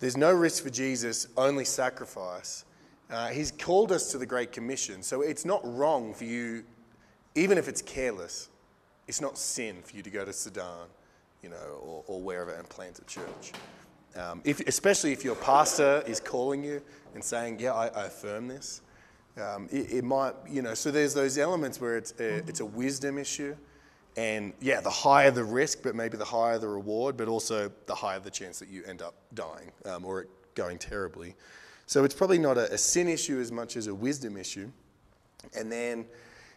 There's no risk for Jesus, only sacrifice. Uh, he's called us to the Great Commission. So it's not wrong for you, even if it's careless, it's not sin for you to go to Sudan, you know, or, or wherever and plant a church. Um, if, especially if your pastor is calling you and saying, Yeah, I, I affirm this. Um, it, it, might, you know, so there's those elements where it's a, it's a wisdom issue. And yeah, the higher the risk, but maybe the higher the reward, but also the higher the chance that you end up dying um, or going terribly. So it's probably not a, a sin issue as much as a wisdom issue. And then,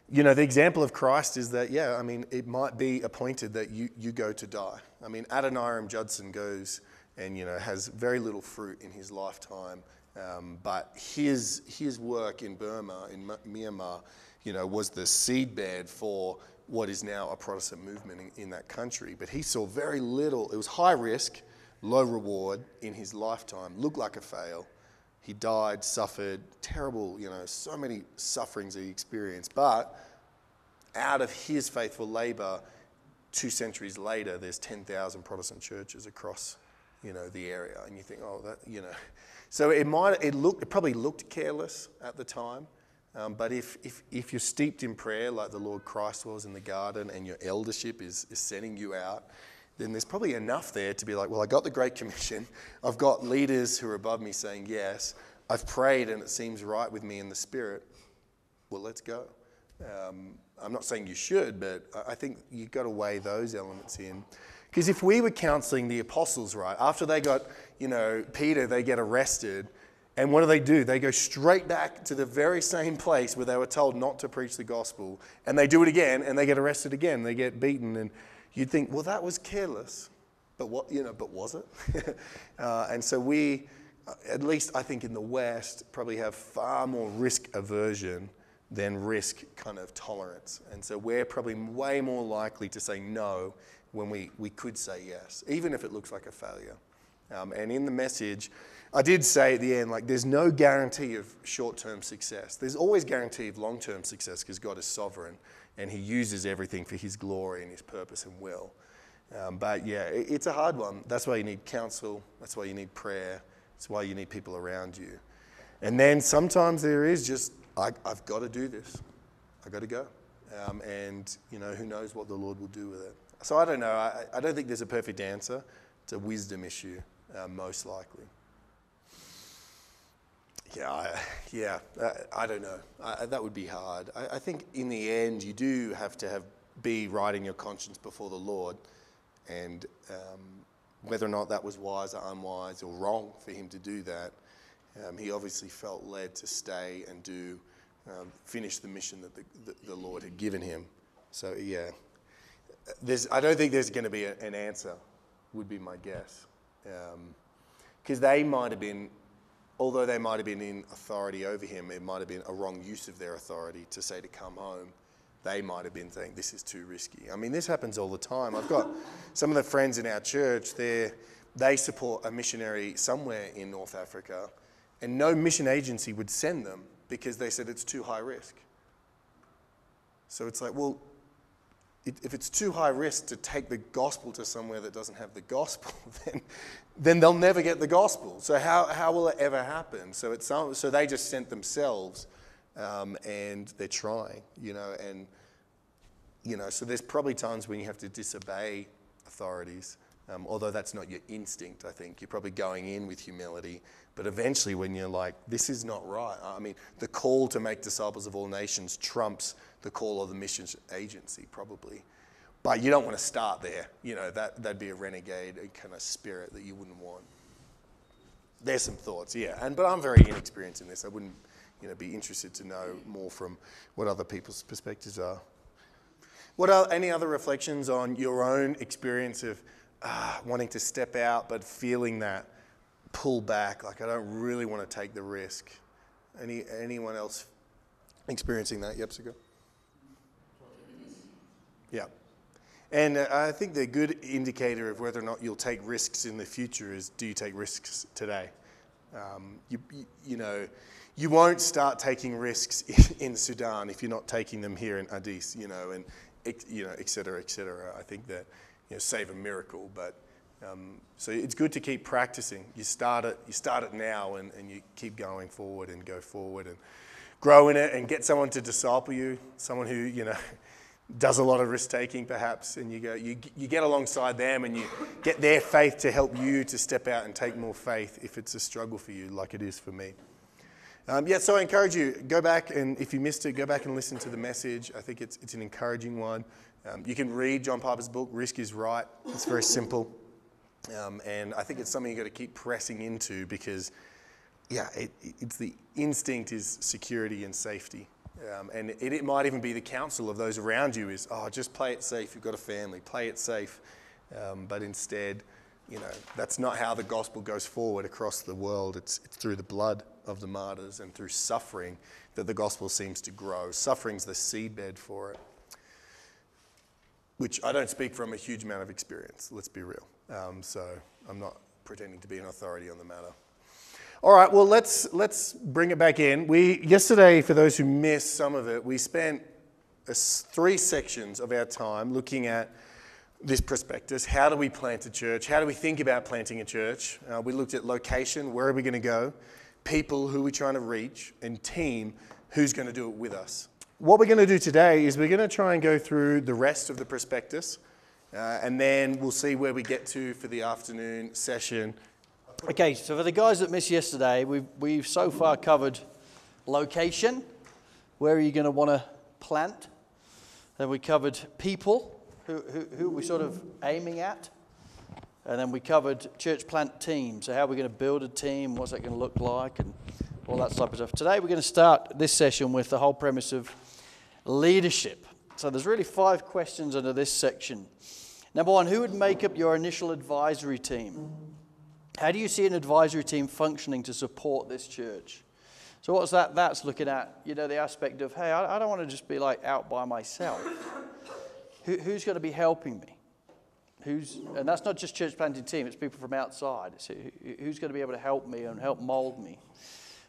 you know, the example of Christ is that, yeah, I mean, it might be appointed that you, you go to die. I mean, Adoniram Judson goes and, you know, has very little fruit in his lifetime. Um, but his, his work in Burma, in Myanmar, you know, was the seedbed for what is now a Protestant movement in, in that country. But he saw very little, it was high risk, low reward in his lifetime, looked like a fail. He died, suffered, terrible, you know, so many sufferings he experienced. But out of his faithful labor, two centuries later, there's 10,000 Protestant churches across, you know, the area. And you think, oh, that, you know. So it might, it looked, it probably looked careless at the time. Um, but if, if, if you're steeped in prayer, like the Lord Christ was in the garden, and your eldership is, is sending you out, then there's probably enough there to be like, well, I got the Great Commission. I've got leaders who are above me saying yes. I've prayed and it seems right with me in the Spirit. Well, let's go. Um, I'm not saying you should, but I think you've got to weigh those elements in. Because if we were counseling the apostles, right, after they got, you know, Peter, they get arrested and what do they do? They go straight back to the very same place where they were told not to preach the gospel, and they do it again, and they get arrested again. They get beaten, and you'd think, well, that was careless, but what you know, but was it? uh, and so we, at least I think in the West, probably have far more risk aversion than risk kind of tolerance, and so we're probably way more likely to say no when we we could say yes, even if it looks like a failure. Um, and in the message I did say at the end, like, there's no guarantee of short term success. There's always guarantee of long term success because God is sovereign and He uses everything for His glory and His purpose and will. Um, but yeah, it, it's a hard one. That's why you need counsel, that's why you need prayer, that's why you need people around you. And then sometimes there is just, I, have got to do this, I've got to go. Um, and, you know, who knows what the Lord will do with it. So I don't know. I, I don't think there's a perfect answer. It's a wisdom issue, uh, most likely. Yeah, I, yeah, uh, I don't know. I, that would be hard. I, I, think in the end, you do have to have be right in your conscience before the Lord, and um, whether or not that was wise or unwise or wrong for him to do that, um, he obviously felt led to stay and do um, finish the mission that the, the, the, Lord had given him. So yeah, there's, I don't think there's going to be a, an answer. Would be my guess, because um, they might have been although they might have been in authority over him, it might have been a wrong use of their authority to say to come home. They might have been saying, This is too risky. I mean, this happens all the time. I've got some of the friends in our church, they they support a missionary somewhere in North Africa, and no mission agency would send them because they said it's too high risk. So it's like, well, if it's too high risk to take the gospel to somewhere that doesn't have the gospel, then, then they'll never get the gospel. So how, how will it ever happen? So, it's, so they just sent themselves um, and they're trying, you know, and, you know, so there's probably times when you have to disobey authorities, um, although that's not your instinct, I think. You're probably going in with humility, but eventually when you're like, this is not right. I mean, the call to make disciples of all nations trumps the call of the missions agency, probably. But you don't want to start there. You know, that, that'd be a renegade kind of spirit that you wouldn't want. There's some thoughts, yeah. And, but I'm very inexperienced in this. I wouldn't you know, be interested to know more from what other people's perspectives are. What are any other reflections on your own experience of uh, wanting to step out but feeling that pull back, like I don't really want to take the risk? Any, anyone else experiencing that, Yep, Yepsigo? Yeah. And uh, I think the good indicator of whether or not you'll take risks in the future is do you take risks today? Um, you, you, know, you won't start taking risks in Sudan if you're not taking them here in Addis, you know, and, you know, et cetera, et cetera. I think that, you know, save a miracle, but Um, so it's good to keep practicing. You start it, you start it now, and, and you keep going forward and go forward and grow in it, and get someone to disciple you, someone who you know does a lot of risk taking, perhaps, and you go, you, you get alongside them, and you get their faith to help you to step out and take more faith if it's a struggle for you, like it is for me. Um, yeah, so I encourage you, go back and if you missed it, go back and listen to the message. I think it's, it's an encouraging one. Um, you can read John Piper's book, Risk is Right. It's very simple. Um, and I think it's something you've got to keep pressing into because, yeah, it, it's the instinct is security and safety. Um, and it, it, might even be the counsel of those around you is, oh, just play it safe. You've got a family, play it safe. Um, but instead, you know, that's not how the gospel goes forward across the world. It's, it's through the blood of the martyrs and through suffering that the gospel seems to grow. Suffering's the seedbed for it, which I don't speak from a huge amount of experience, let's be real. Um, so I'm not pretending to be an authority on the matter. All right, well, let's, let's bring it back in. We, yesterday, for those who missed some of it, we spent three sections of our time looking at this prospectus. How do we plant a church? How do we think about planting a church? Uh, we looked at location, where are we going to go? People, who are we're trying to reach, and team, who's going to do it with us. What we're going to do today is we're going to try and go through the rest of the prospectus, uh, and then we'll see where we get to for the afternoon session. Okay, so for the guys that missed yesterday, we've, we've so far covered location, where are you going to want to plant? Then we covered people, who, who, who we're sort of aiming at. And then we covered church plant team. So, how are we're going to build a team, what's that going to look like, and all that type of stuff. Today, we're going to start this session with the whole premise of leadership. So, there's really five questions under this section. Number one, who would make up your initial advisory team? How do you see an advisory team functioning to support this church? So, what's that? That's looking at, you know, the aspect of, hey, I, don't want to just be like out by myself. Who, who's going to be helping me? Who's, and that's not just church planting team, it's people from outside. It's who's going to be able to help me and help mold me?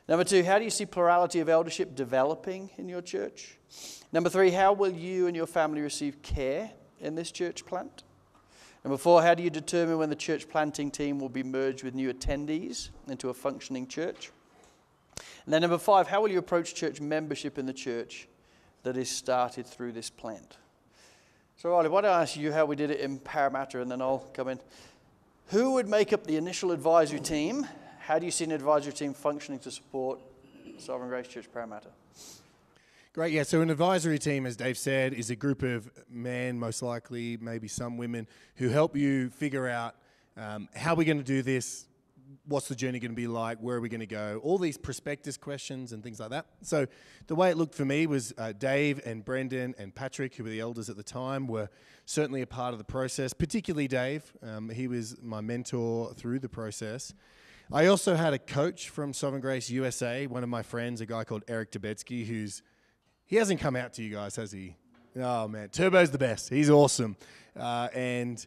Number two, how do you see plurality of eldership developing in your church? Number three, how will you and your family receive care in this church plant? Number four, how do you determine when the church planting team will be merged with new attendees into a functioning church? And then number five, how will you approach church membership in the church that is started through this plant? So, Riley, why don't I ask you how we did it in Parramatta and then I'll come in. Who would make up the initial advisory team? How do you see an advisory team functioning to support Sovereign Grace Church Parramatta? Great, yeah. So, an advisory team, as Dave said, is a group of men, most likely, maybe some women, who help you figure out um, how we're going to do this, what's the journey going to be like? Where are we going to go? All these prospectus questions and things like that. So the way it looked for me was uh, Dave and Brendan and Patrick, who were the elders at the time, were certainly a part of the process. Particularly Dave, um, he was my mentor through the process. I also had a coach from Sovereign Grace USA, one of my friends, a guy called Eric Tibetsky, who's he hasn't come out to you guys, has he? Oh man, Turbo's the best. He's awesome, uh, and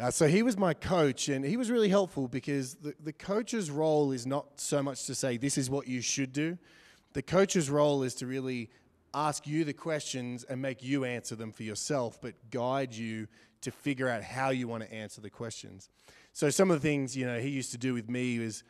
uh, so he was my coach, and he was really helpful because the, the coach's role is not so much to say, this is what you should do. The coach's role is to really ask you the questions and make you answer them for yourself, but guide you to figure out how you want to answer the questions. So some of the things, you know, he used to do with me was,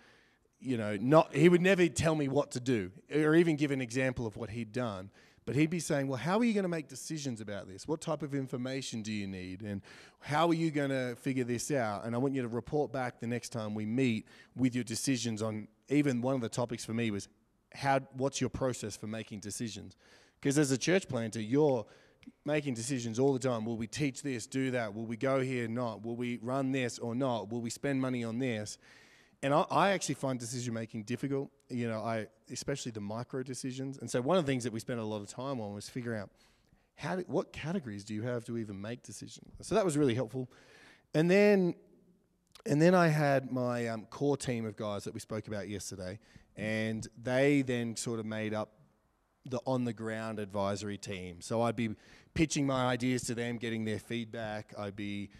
you know, not he would never tell me what to do or even give an example of what he'd done. But he'd be saying, Well, how are you going to make decisions about this? What type of information do you need? And how are you going to figure this out? And I want you to report back the next time we meet with your decisions on even one of the topics for me was how what's your process for making decisions? Because as a church planter, you're making decisions all the time. Will we teach this, do that? Will we go here, not? Will we run this or not? Will we spend money on this? And I, I actually find decision making difficult. You know, I especially the micro decisions. And so one of the things that we spent a lot of time on was figuring out how do, what categories do you have to even make decisions. So that was really helpful. And then and then I had my um, core team of guys that we spoke about yesterday, and they then sort of made up the on the ground advisory team. So I'd be pitching my ideas to them, getting their feedback. I'd be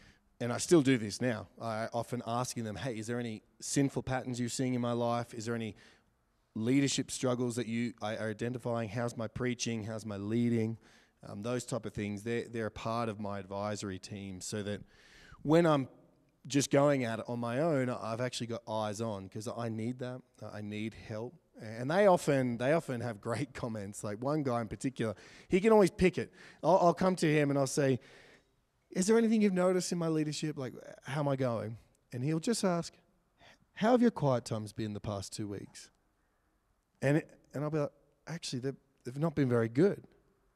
and I still do this now. I often asking them, "Hey, is there any sinful patterns you're seeing in my life? Is there any leadership struggles that you are identifying? How's my preaching? How's my leading? Um, those type of things. They're they're a part of my advisory team, so that when I'm just going at it on my own, I've actually got eyes on because I need that. I need help. And they often they often have great comments. Like one guy in particular, he can always pick it. I'll, I'll come to him and I'll say, "Is there anything you've noticed in my leadership? Like, how am I going?" And he'll just ask, "How have your quiet times been the past two weeks?" And it, and I'll be like, "Actually, they've, they've not been very good."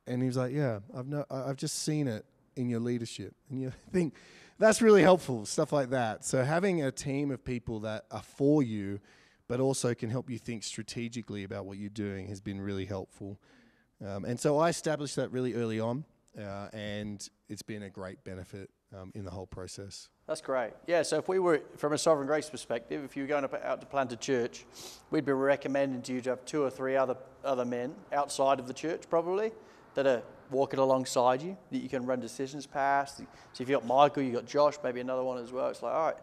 And he's like, "Yeah, I've no, I've just seen it in your leadership." And you think that's really helpful, stuff like that. So having a team of people that are for you, but also can help you think strategically about what you're doing has been really helpful. Um, and so I established that really early on, uh, and it's been a great benefit um, in the whole process. That's great. Yeah, so if we were, from a sovereign grace perspective, if you were going out to plant a church, we'd be recommending to you to have two or three other, other men outside of the church, probably, that are walking alongside you that you can run decisions past. So if you've got Michael, you've got Josh, maybe another one as well. It's like, all right,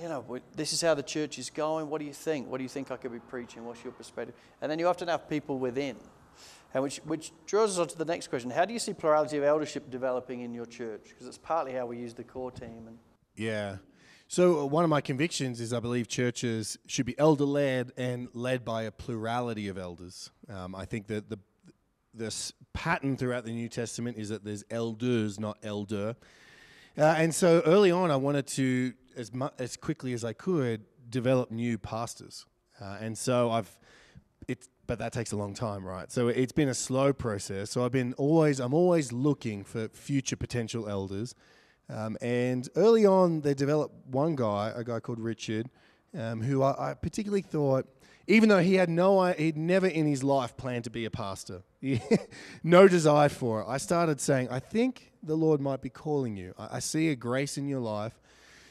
you know, this is how the church is going. What do you think? What do you think I could be preaching? What's your perspective? And then you often have people within. And which, which draws us on to the next question. How do you see plurality of eldership developing in your church? Because it's partly how we use the core team. And yeah. So uh, one of my convictions is I believe churches should be elder led and led by a plurality of elders. Um, I think that the this pattern throughout the New Testament is that there's elders, not elder. Uh, and so early on, I wanted to, as mu- as quickly as I could, develop new pastors. Uh, and so I've, it's, but that takes a long time, right? So it's been a slow process. So I've been always, I'm always looking for future potential elders. Um, and early on, they developed one guy, a guy called Richard, um, who I, I particularly thought even though he had no, he'd never in his life planned to be a pastor, no desire for it. I started saying, I think the Lord might be calling you. I, I see a grace in your life.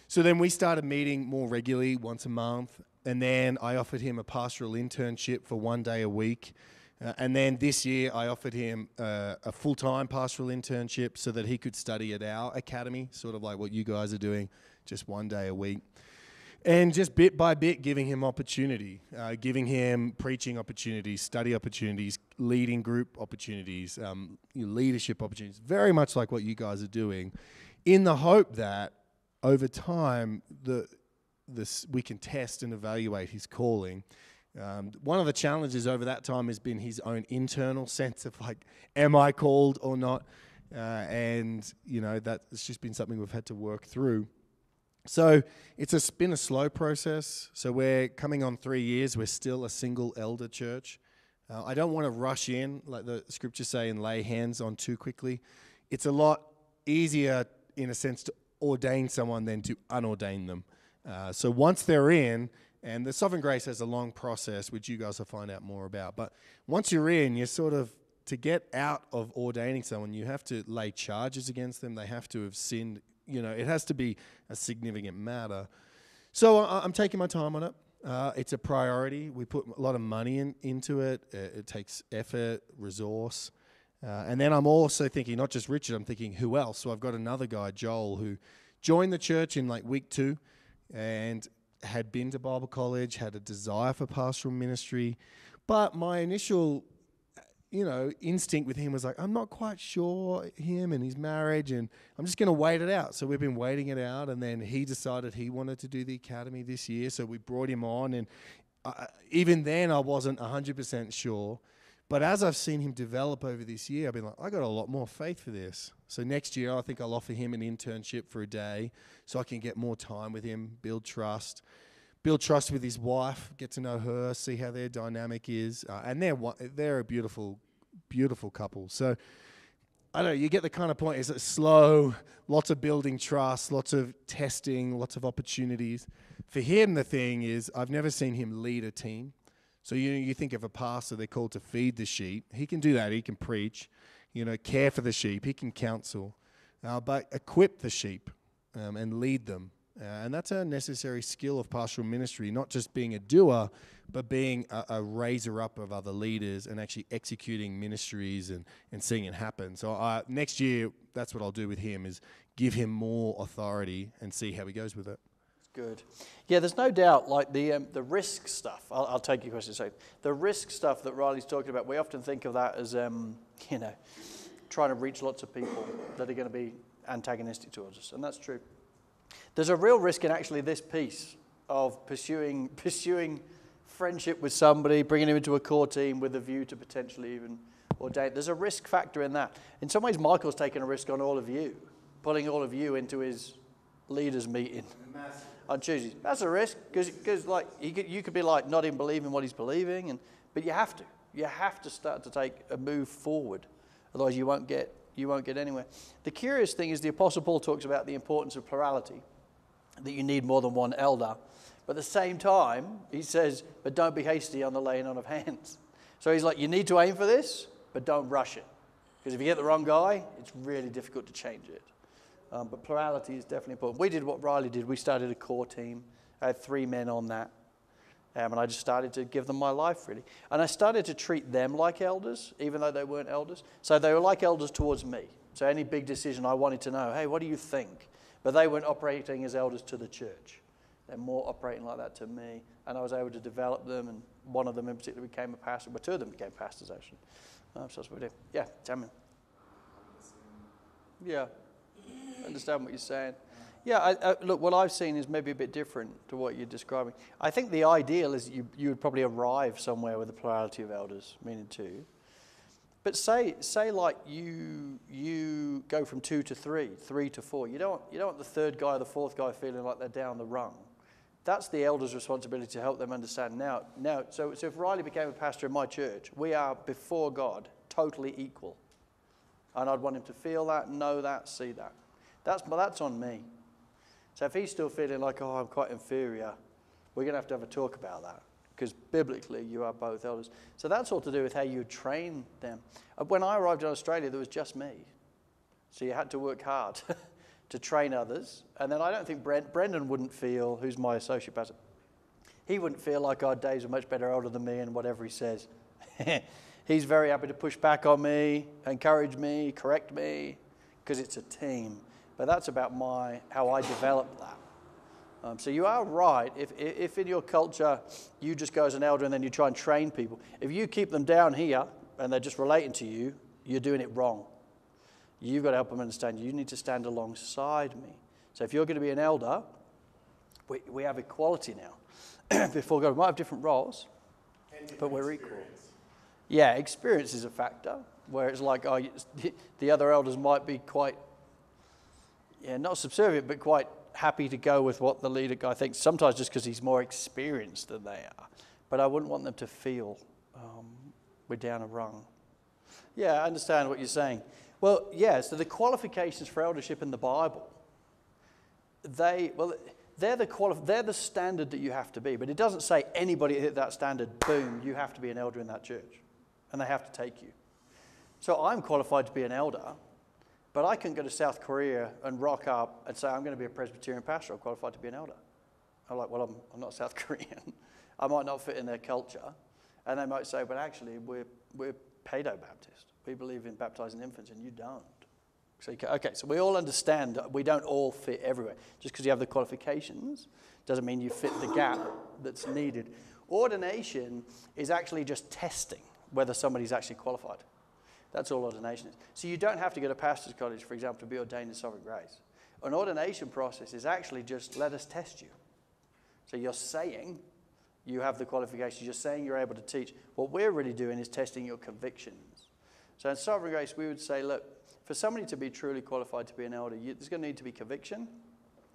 So then we started meeting more regularly, once a month, and then I offered him a pastoral internship for one day a week. Uh, and then this year, I offered him uh, a full time pastoral internship so that he could study at our academy, sort of like what you guys are doing, just one day a week and just bit by bit giving him opportunity, uh, giving him preaching opportunities, study opportunities, leading group opportunities, um, leadership opportunities, very much like what you guys are doing, in the hope that over time the this we can test and evaluate his calling. Um, one of the challenges over that time has been his own internal sense of like, am I called or not? Uh, and you know that's just been something we've had to work through. So it's a, been a slow process. So we're coming on three years. We're still a single elder church. Uh, I don't want to rush in, like the scriptures say, and lay hands on too quickly. It's a lot easier, in a sense, to ordain someone than to unordain them. Uh, so once they're in, and the sovereign grace has a long process, which you guys will find out more about. But once you're in, you're sort of to get out of ordaining someone, you have to lay charges against them. They have to have sinned you know, it has to be a significant matter. So I, am taking my time on it. Uh, it's a priority. We put a lot of money in, into it. it. It takes effort, resource. Uh, and then I'm also thinking, not just Richard, I'm thinking who else? So I've got another guy, Joel, who joined the church in like week two and had been to Bible college, had a desire for pastoral ministry. But my initial you know, instinct with him was like, I'm not quite sure him and his marriage, and I'm just going to wait it out. So we've been waiting it out, and then he decided he wanted to do the academy this year, so we brought him on. And uh, even then, I wasn't 100% sure. But as I've seen him develop over this year, I've been like, I got a lot more faith for this. So next year, I think I'll offer him an internship for a day so I can get more time with him, build trust build trust with his wife, get to know her, see how their dynamic is, uh, and they're they're a beautiful, beautiful couple. So I don't know. You get the kind of point. Is it slow? Lots of building trust, lots of testing, lots of opportunities. For him, the thing is, I've never seen him lead a team. So you you think of a pastor, they're called to feed the sheep. He can do that. He can preach, you know, care for the sheep. He can counsel, uh, but equip the sheep um, and lead them. Uh, and that's a necessary skill of pastoral ministry, not just being a doer, but being a, a, raiser up of other leaders and actually executing ministries and, and seeing it happen. So uh, next year, that's what I'll do with him is give him more authority and see how he goes with it. Good. Yeah, there's no doubt, like the, um, the risk stuff, I'll, I'll, take your question. So the risk stuff that Riley's talking about, we often think of that as, um, you know, trying to reach lots of people that are going to be antagonistic towards us. And that's true. There's a real risk in actually this piece of pursuing, pursuing friendship with somebody, bringing him into a core team with a view to potentially even ordain. There's a risk factor in that. In some ways, Michael's taken a risk on all of you, pulling all of you into his leaders' meeting on Tuesdays. That's a risk because, like, you could, you could be like not even believing what he's believing, and but you have to. You have to start to take a move forward, otherwise you won't get you won't get anywhere. The curious thing is the Apostle Paul talks about the importance of plurality, that you need more than one elder. But at the same time, he says, but don't be hasty on the laying on of hands. So he's like, you need to aim for this, but don't rush it. Because if you get the wrong guy, it's really difficult to change it. Um, but plurality is definitely important. We did what Riley did. We started a core team. I had three men on that. Um, and I just started to give them my life, really. And I started to treat them like elders, even though they weren't elders. So they were like elders towards me. So any big decision, I wanted to know, hey, what do you think? But they weren't operating as elders to the church. They're more operating like that to me. And I was able to develop them, and one of them in particular became a pastor. But two of them became pastors, actually. Um, so that's what we did. Yeah, tell me. Yeah, understand what you're saying. Yeah, I, look, what I've seen is maybe a bit different to what you're describing. I think the ideal is you, you would probably arrive somewhere with a plurality of elders, meaning two. But say, say like you, you go from two to three, three to four. You don't, you don't want the third guy or the fourth guy feeling like they're down the rung. That's the elder's responsibility to help them understand. Now, now so, so if Riley became a pastor in my church, we are before God totally equal. And I'd want him to feel that, know that, see that. That's, that's on me. So if he's still feeling like, oh, I'm quite inferior, we're going to have to have a talk about that because biblically you are both elders. So that's all to do with how you train them. Uh, when I arrived in Australia, there was just me. So you had to work hard to train others. And then I don't think Brent, Brendan wouldn't feel, who's my associate pastor, he wouldn't feel like our days are much better older than me and whatever he says. He's very happy to push back on me, encourage me, correct me, because it's a team. But that's about my how I developed that. Um, so you are right. If, if in your culture you just go as an elder and then you try and train people, if you keep them down here and they're just relating to you, you're doing it wrong. You've got to help them understand you need to stand alongside me. So if you're going to be an elder, we, we have equality now. Before God, we might have different roles, but we're equal. Yeah, experience is a factor where it's like oh, the other elders might be quite yeah, not subservient, but quite happy to go with what the leader guy thinks, sometimes just because he's more experienced than they are. But I wouldn't want them to feel um, we're down a rung. Yeah, I understand what you're saying. Well, yeah, so the qualifications for eldership in the Bible, they, well, they're the, quali- they're the standard that you have to be, but it doesn't say anybody hit that standard, boom, you have to be an elder in that church, and they have to take you. So I'm qualified to be an elder, but I couldn't go to South Korea and rock up and say, I'm going to be a Presbyterian pastor. I'm qualified to be an elder. I'm like, well, I'm, I'm not South Korean. I might not fit in their culture. And they might say, but actually, we're, we're Paedobaptist. We believe in baptizing infants, and you don't. So, okay, so we all understand that we don't all fit everywhere. Just because you have the qualifications doesn't mean you fit the gap that's needed. Ordination is actually just testing whether somebody's actually qualified. That's all ordination is. So you don't have to go to pastor's college, for example, to be ordained in sovereign grace. An ordination process is actually just let us test you. So you're saying you have the qualifications, you're saying you're able to teach. What we're really doing is testing your convictions. So in sovereign grace, we would say, look, for somebody to be truly qualified to be an elder, you, there's going to need to be conviction,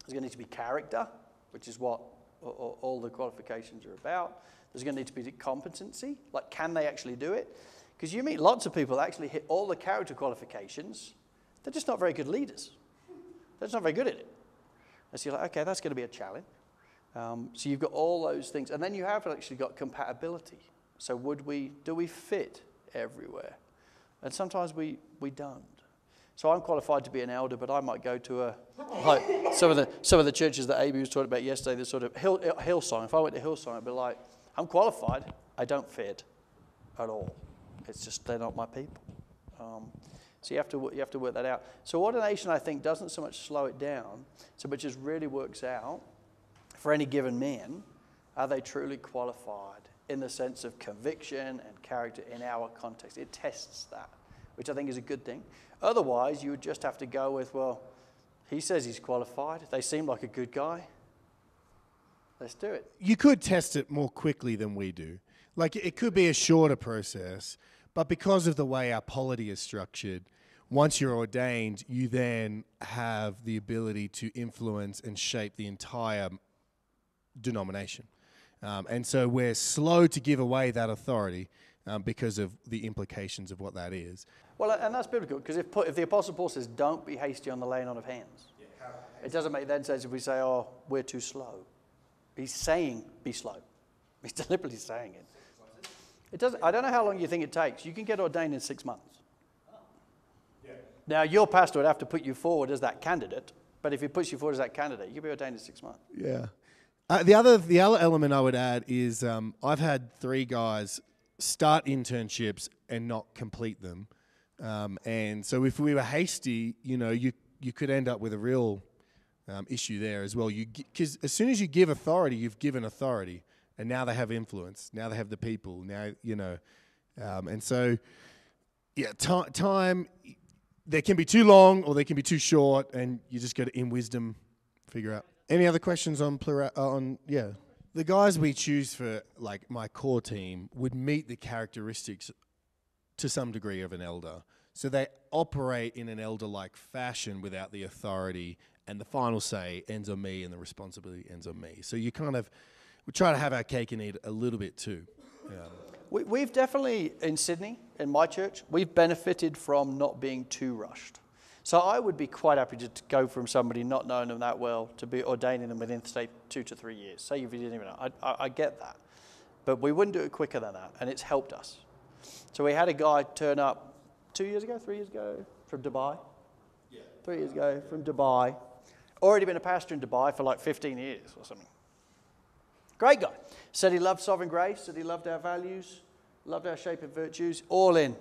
there's going to need to be character, which is what all, all the qualifications are about. There's going to need to be competency, like can they actually do it? Because you meet lots of people that actually hit all the character qualifications, they're just not very good leaders. They're just not very good at it. And so you're like, okay, that's going to be a challenge. Um, so you've got all those things. And then you have actually got compatibility. So would we, do we fit everywhere? And sometimes we, we don't. So I'm qualified to be an elder, but I might go to a like some of the some of the churches that Amy was talking about yesterday. The sort of Hill, Hillsong. If I went to Hillsong, I'd be like, I'm qualified. I don't fit at all. It's just they're not my people. Um, so you have to you have to work that out. So ordination, I think, doesn't so much slow it down, so much as really works out for any given man, are they truly qualified in the sense of conviction and character in our context? It tests that, which I think is a good thing. Otherwise, you would just have to go with, well, He says he's qualified. They seem like a good guy. Let's do it. You could test it more quickly than we do. Like it could be a shorter process, but because of the way our polity is structured, once you're ordained, you then have the ability to influence and shape the entire denomination. Um, and so we're slow to give away that authority um, because of the implications of what that is. Well, and that's biblical because if, if the Apostle Paul says, don't be hasty on the laying on of hands, it doesn't make then sense if we say, oh, we're too slow. He's saying, be slow. He's deliberately saying it. It doesn't, I don't know how long you think it takes. You can get ordained in six months. Now, your pastor would have to put you forward as that candidate, but if he puts you forward as that candidate, you can be ordained in six months. Yeah. Uh, the other the other element I would add is um, I've had three guys start internships and not complete them, um, and so if we were hasty, you know, you you could end up with a real um, issue there as well. You because as soon as you give authority, you've given authority, and now they have influence. Now they have the people. Now you know, um, and so yeah, t- time they can be too long or they can be too short, and you just got to, in wisdom, figure out. Any other questions on plura- uh, on yeah? The guys we choose for like my core team would meet the characteristics to some degree of an elder. So they operate in an elder-like fashion without the authority, and the final say ends on me, and the responsibility ends on me. So you kind of we try to have our cake and eat it a little bit too. Yeah. We, we've definitely, in Sydney, in my church, we've benefited from not being too rushed. So I would be quite happy to go from somebody not knowing them that well to be ordaining them within, say, two to three years. Say if you didn't even know. I, I, I get that. But we wouldn't do it quicker than that, and it's helped us. So we had a guy turn up two years ago, three years ago, from Dubai. Yeah. Three years ago, from Dubai. Already been a pastor in Dubai for like 15 years or something. Great guy. Said he loved sovereign grace, said he loved our values, loved our shape of virtues, all in.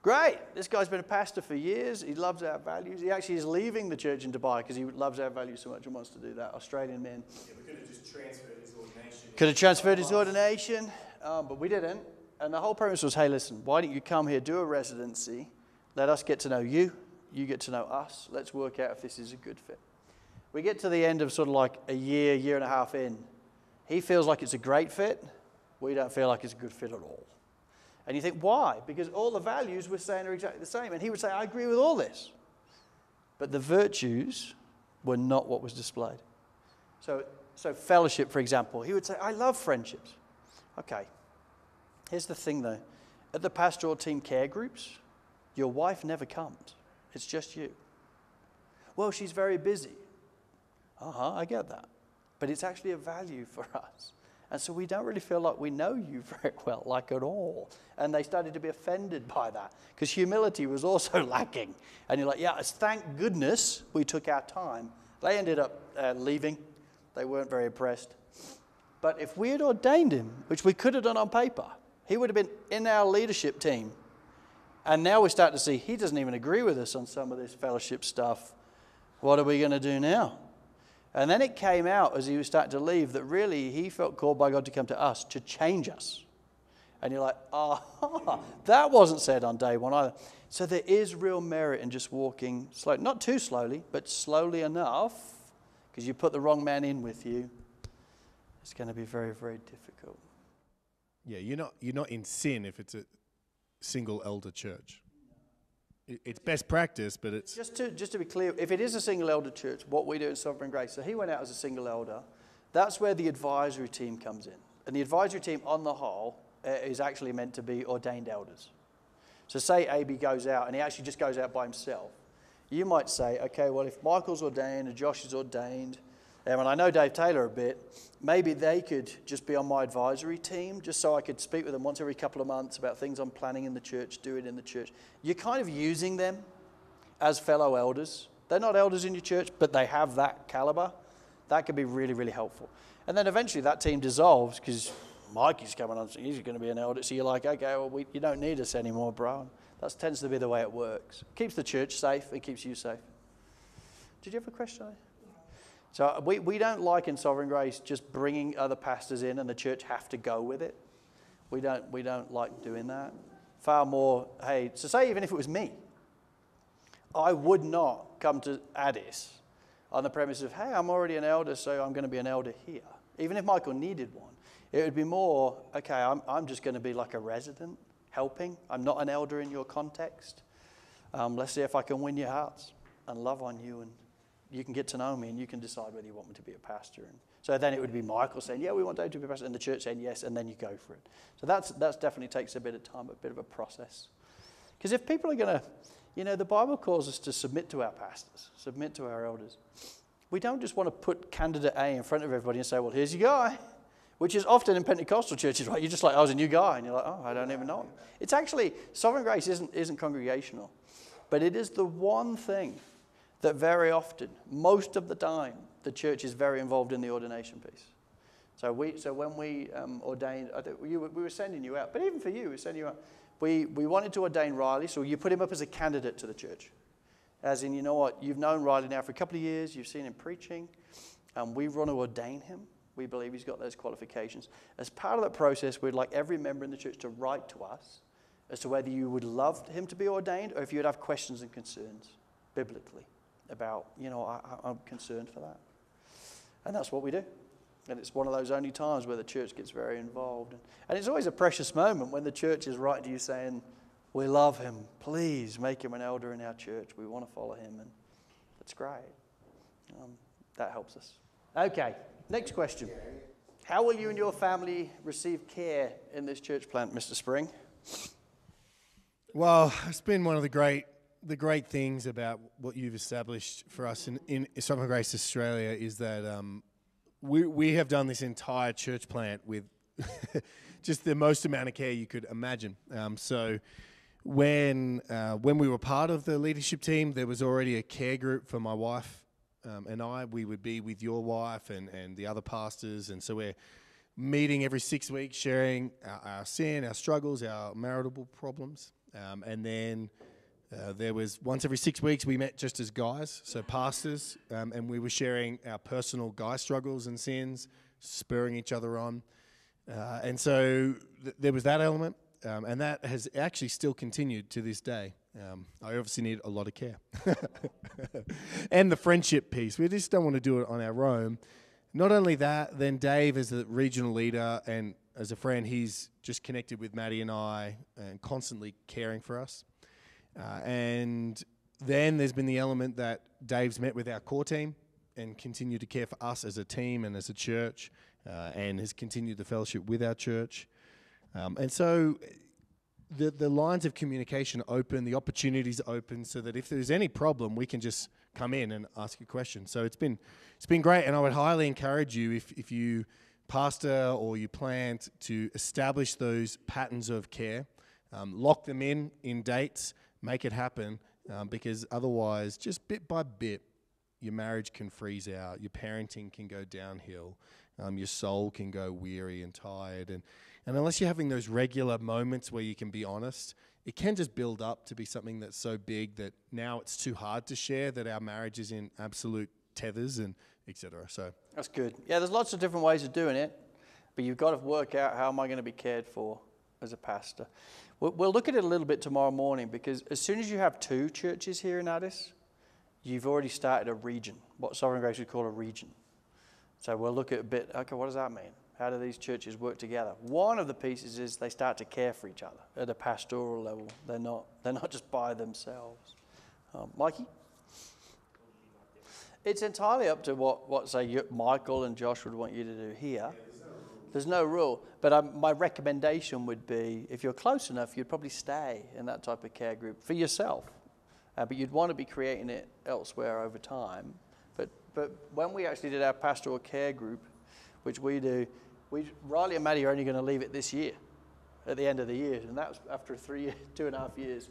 Great. This guy's been a pastor for years. He loves our values. He actually is leaving the church in Dubai because he loves our values so much and wants to do that. Australian man. Yeah, we could have just transferred his ordination. Could have transferred his ordination, um, but we didn't. And the whole premise was hey, listen, why don't you come here, do a residency, let us get to know you, you get to know us, let's work out if this is a good fit. We get to the end of sort of like a year, year and a half in. He feels like it's a great fit. We don't feel like it's a good fit at all. And you think, why? Because all the values we're saying are exactly the same. And he would say, I agree with all this. But the virtues were not what was displayed. So, so fellowship, for example, he would say, I love friendships. Okay. Here's the thing though at the pastoral team care groups, your wife never comes, it's just you. Well, she's very busy. Uh huh, I get that. But it's actually a value for us. And so we don't really feel like we know you very well, like at all. And they started to be offended by that because humility was also lacking. And you're like, yeah, thank goodness we took our time. They ended up uh, leaving, they weren't very impressed. But if we had ordained him, which we could have done on paper, he would have been in our leadership team. And now we start to see he doesn't even agree with us on some of this fellowship stuff. What are we going to do now? And then it came out as he was starting to leave that really he felt called by God to come to us to change us. And you're like, ah, that wasn't said on day one either. So there is real merit in just walking slow, not too slowly, but slowly enough, because you put the wrong man in with you. It's going to be very, very difficult. Yeah, you're not you're not in sin if it's a single elder church. It's best practice, but it's just to just to be clear. If it is a single elder church, what we do in Sovereign Grace. So he went out as a single elder. That's where the advisory team comes in, and the advisory team, on the whole, uh, is actually meant to be ordained elders. So say AB goes out and he actually just goes out by himself. You might say, okay, well, if Michael's ordained and Josh is ordained, and I know Dave Taylor a bit, maybe they could just be on my advisory team, just so I could speak with them once every couple of months about things I'm planning in the church, doing in the church. You're kind of using them as fellow elders. They're not elders in your church, but they have that caliber. That could be really, really helpful. And then eventually that team dissolves because Mikey's coming on, so he's going to be an elder. So you're like, okay, well, we, you don't need us anymore, bro. That tends to be the way it works. Keeps the church safe, it keeps you safe. Did you have a question? So we, we don't like in Sovereign Grace just bringing other pastors in and the church have to go with it. We don't, we don't like doing that. Far more, hey, so say even if it was me, I would not come to Addis on the premise of, hey, I'm already an elder, so I'm going to be an elder here. Even if Michael needed one, it would be more, okay, I'm, I'm just going to be like a resident helping. I'm not an elder in your context. Um, let's see if I can win your hearts and love on you, and you can get to know me, and you can decide whether you want me to be a pastor. And so then it would be Michael saying, yeah, we want Dave to be a pastor, and the church saying yes, and then you go for it. So that's, that's definitely takes a bit of time, a bit of a process. Because if people are going to, you know, the Bible calls us to submit to our pastors, submit to our elders. We don't just want to put candidate A in front of everybody and say, well, here's your guy, which is often in Pentecostal churches, right? You're just like, oh, I was a new guy, and you're like, oh, I don't even know him. It's actually, sovereign grace isn't, isn't congregational, but it is the one thing that very often, most of the time, the church is very involved in the ordination piece. So, we, so when we um, ordained, we were sending you out, but even for you, we sending you out. We, we wanted to ordain Riley, so you put him up as a candidate to the church. As in, you know what, you've known Riley now for a couple of years, you've seen him preaching, and we want to ordain him. We believe he's got those qualifications. As part of that process, we'd like every member in the church to write to us as to whether you would love him to be ordained or if you would have questions and concerns biblically about, you know, I, I'm concerned for that. And that's what we do. And it's one of those only times where the church gets very involved. And it's always a precious moment when the church is writing to you saying, We love him. Please make him an elder in our church. We want to follow him. And that's great. Um, that helps us. Okay, next question. How will you and your family receive care in this church plant, Mr. Spring? Well, it's been one of the great the great things about what you've established for us in, in Sovereign Grace Australia is that um, we, we have done this entire church plant with just the most amount of care you could imagine. Um, so when uh, when we were part of the leadership team, there was already a care group for my wife um, and I. We would be with your wife and, and the other pastors, and so we're meeting every six weeks, sharing our, our sin, our struggles, our marital problems, um, and then uh, there was once every six weeks we met just as guys, so pastors, um, and we were sharing our personal guy struggles and sins, spurring each other on. Uh, and so th- there was that element, um, and that has actually still continued to this day. Um, I obviously need a lot of care. and the friendship piece. We just don't want to do it on our own. Not only that, then Dave, as a regional leader and as a friend, he's just connected with Maddie and I and constantly caring for us. Uh, and then there's been the element that Dave's met with our core team and continued to care for us as a team and as a church, uh, and has continued the fellowship with our church. Um, and so the, the lines of communication open, the opportunities open, so that if there's any problem, we can just come in and ask a question. So it's been, it's been great, and I would highly encourage you if, if you pastor or you plant to establish those patterns of care, um, lock them in in dates make it happen um, because otherwise, just bit by bit, your marriage can freeze out, your parenting can go downhill, um, your soul can go weary and tired. And, and unless you're having those regular moments where you can be honest, it can just build up to be something that's so big that now it's too hard to share, that our marriage is in absolute tethers and etc. So that's good. Yeah, there's lots of different ways of doing it, but you've got to work out how am I going to be cared for as a pastor. We'll look at it a little bit tomorrow morning because as soon as you have two churches here in Addis, you've already started a region, what Sovereign Grace would call a region. So we'll look at a bit, okay, what does that mean? How do these churches work together? One of the pieces is they start to care for each other at a pastoral level. They're not, they're not just by themselves. Um, Mikey? It's entirely up to what, what, say, Michael and Josh would want you to do here. There's no rule. But um, my recommendation would be if you're close enough, you'd probably stay in that type of care group for yourself. Uh, but you'd want to be creating it elsewhere over time. But, but when we actually did our pastoral care group, which we do, we, Riley and Maddie are only going to leave it this year, at the end of the year. And that was after three, two and a half years.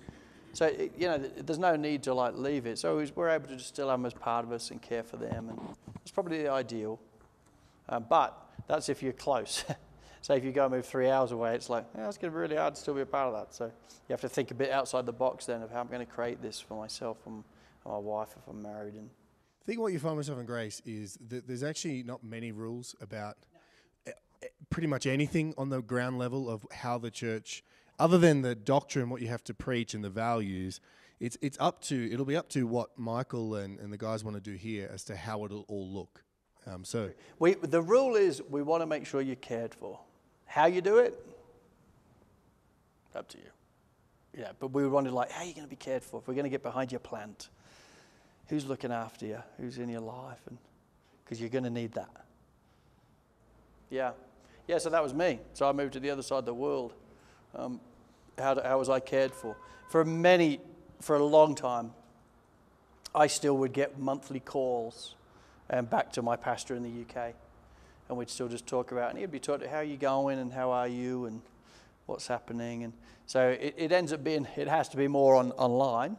So, you know, there's no need to like leave it. So we're able to just still have them as part of us and care for them. And it's probably the ideal. Uh, but that's if you're close. so if you go and move three hours away, it's like, yeah, it's going to be really hard to still be a part of that. So you have to think a bit outside the box then of how I'm going to create this for myself and my wife if I'm married. And I think what you find with in Grace is that there's actually not many rules about no. pretty much anything on the ground level of how the church, other than the doctrine, what you have to preach and the values, it's it's up to it'll be up to what Michael and, and the guys want to do here as to how it'll all look. Um, so We, the rule is we want to make sure you're cared for. How you do it, up to you. Yeah, but we wanted like, how are you going to be cared for? If we're going to get behind your plant, who's looking after you? Who's in your life? And because you're going to need that. Yeah, yeah. So that was me. So I moved to the other side of the world. Um, how, do- how was I cared for? For many, for a long time, I still would get monthly calls and back to my pastor in the UK. And we'd still just talk about, and he'd be talking, how are you going and how are you and what's happening. And so it, it ends up being, it has to be more on, online,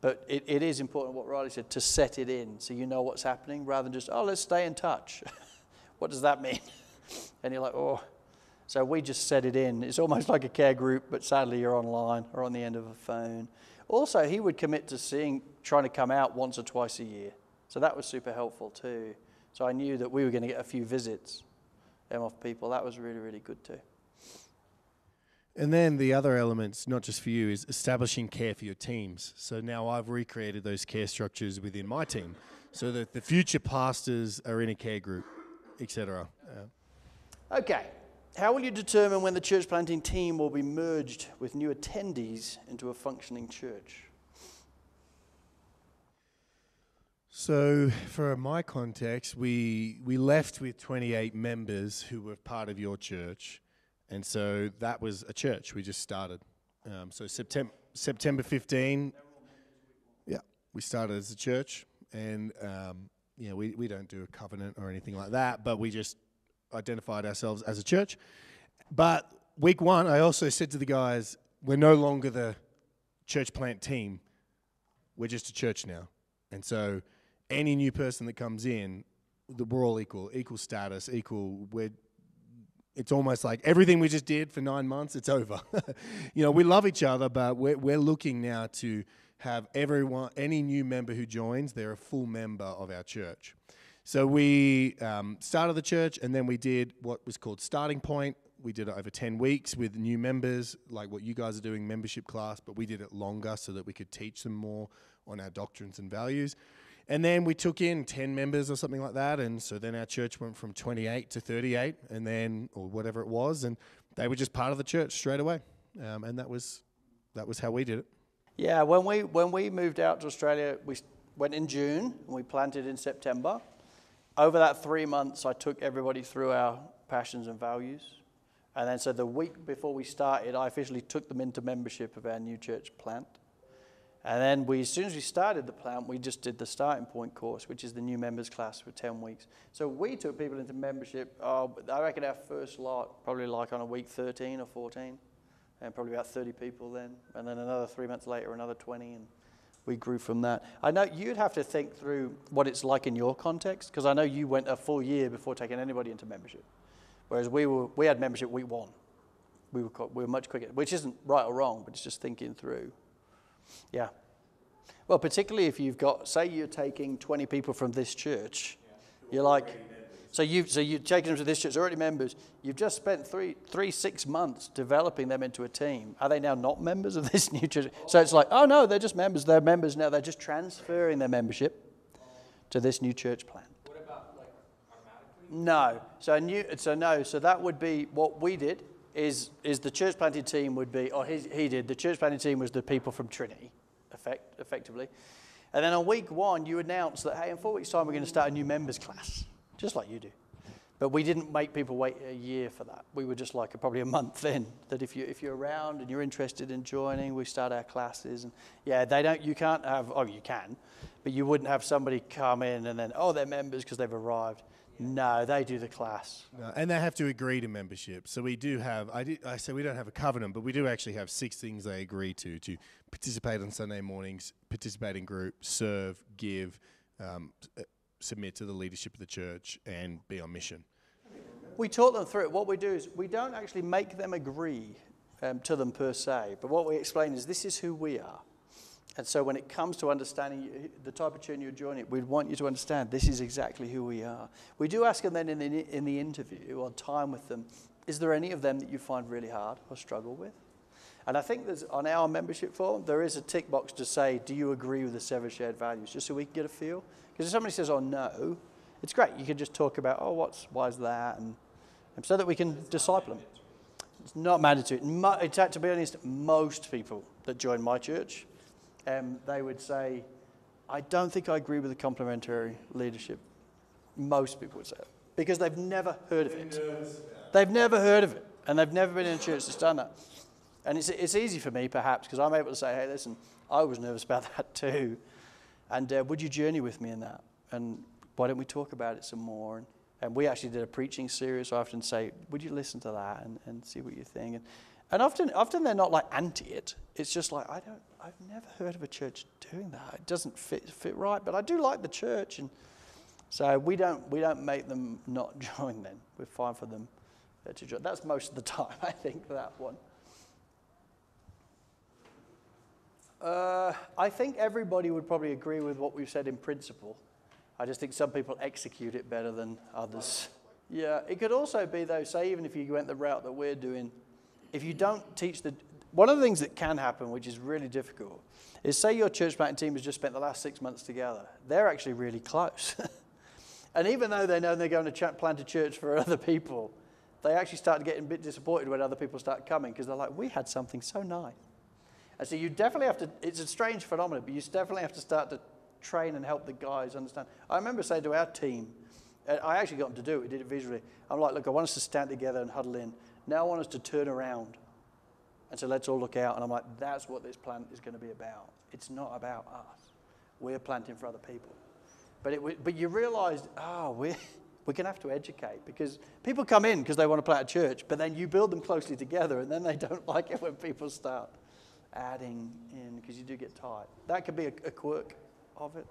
but it, it is important what Riley said, to set it in so you know what's happening rather than just, oh, let's stay in touch. what does that mean? and you're like, oh. So we just set it in. It's almost like a care group, but sadly you're online or on the end of a phone. Also, he would commit to seeing, trying to come out once or twice a year. So that was super helpful too. So I knew that we were going to get a few visits um, of people. That was really, really good too. And then the other elements, not just for you, is establishing care for your teams. So now I've recreated those care structures within my team, so that the future pastors are in a care group, etc. Uh, Okay. How will you determine when the church planting team will be merged with new attendees into a functioning church? So for my context, we we left with 28 members who were part of your church, and so that was a church we just started. Um, so September September 15. Yeah, we started as a church, and um, you know we we don't do a covenant or anything like that, but we just identified ourselves as a church. But week one, I also said to the guys, we're no longer the church plant team. We're just a church now. And so any new person that comes in, the- we're all equal, equal status, equal. We're, it's almost like everything we just did for nine months, it's over. you know, we love each other, but we're, we're looking now to have everyone, any new member who joins, they're a full member of our church. So we um, started the church, and then we did what was called Starting Point. We did it over 10 weeks with new members, like what you guys are doing, membership class, but we did it longer so that we could teach them more on our doctrines and values. And then we took in 10 members or something like that. And so then our church went from 28 to 38, and then, or whatever it was, and they were just part of the church straight away. Um, and that was, that was how we did it. Yeah, when we when we moved out to Australia, we went in June and we planted in September. Over that three months, I took everybody through our passions and values, and then so the week before we started, I officially took them into membership of our new church plant. And then we, as soon as we started the plant, we just did the starting point course, which is the new members class for 10 weeks. So we took people into membership, oh, I reckon our first lot, probably like on a week 13 or 14, and probably about 30 people then. And then another three months later, another 20, and we grew from that. I know you'd have to think through what it's like in your context, because I know you went a full year before taking anybody into membership, whereas we, were, we had membership week one. We were, we were much quicker, which isn't right or wrong, but it's just thinking through. Yeah. Well, particularly if you've got, say, you're taking 20 people from this church, you're like, so you so you're taking them to this church, already members. You've just spent three, three, six months developing them into a team. Are they now not members of this new church? So it's like, oh no, they're just members. They're members now. They're just transferring their membership to this new church plant. What about like automatically? No. So new. So no. So that would be what we did. Is is the church planting team would be, or he, he did. The church planting team was the people from Trinity, effect, effectively. And then on week one, you announced that, hey, in four weeks' time, we're going to start a new members class, just like you do. But we didn't make people wait a year for that. We were just like probably a month in that if you if you're around and you're interested in joining, we start our classes. And yeah, they don't. You can't have. Oh, you can, but you wouldn't have somebody come in and then oh they're members because they've arrived. No, they do the class. No, and they have to agree to membership. So we do have. I did. I said we don't have a covenant, but we do actually have six things they agree to: to participate on Sunday mornings, participate in group, serve, give, um, uh, submit to the leadership of the church, and be on mission. We talk them through it. What we do is we don't actually make them agree um, to them per se, but what we explain is this is who we are. And so when it comes to understanding the type of church you're joining, we'd want you to understand this is exactly who we are. We do ask them then in the, in the interview or time with them, is there any of them that you find really hard or struggle with? And I think there's on our membership form, there is a tick box to say, do you agree with the seven shared values? Just so we can get a feel. Because if somebody says, oh, no, it's great. You can just talk about, oh, what's, why is that? And, and so that we can disciple them. It's not mandatory. Mo- to be honest, most people that join my church, um, they would say, I don't think I agree with the complementary leadership. Most people would say it because they've never heard of it. They've never heard of it, and they've never been in a church that's done that. And it's, it's easy for me, perhaps, because I'm able to say, hey, listen, I was nervous about that too. And uh, would you journey with me in that? And why don't we talk about it some more? And, and we actually did a preaching series. So I often say, would you listen to that and, and see what you think? And, and often, often they're not like anti it. It's just like, I don't, I've never heard of a church doing that. It doesn't fit, fit right, but I do like the church. And so we don't, we don't make them not join then. We're fine for them to join. That's most of the time, I think, that one. Uh, I think everybody would probably agree with what we've said in principle. I just think some people execute it better than others. Yeah, it could also be, though, say, even if you went the route that we're doing, if you don't teach the. One of the things that can happen, which is really difficult, is say your church planting team has just spent the last six months together. They're actually really close. and even though they know they're going to plant a church for other people, they actually start getting a bit disappointed when other people start coming because they're like, we had something so nice. And so you definitely have to, it's a strange phenomenon, but you definitely have to start to train and help the guys understand. I remember saying to our team, I actually got them to do it, we did it visually. I'm like, look, I want us to stand together and huddle in. Now I want us to turn around. And so let's all look out. And I'm like, that's what this plant is going to be about. It's not about us. We're planting for other people. But, it, but you realize, oh, we're, we're going to have to educate because people come in because they want to plant a church, but then you build them closely together and then they don't like it when people start adding in because you do get tired. That could be a, a quirk of it.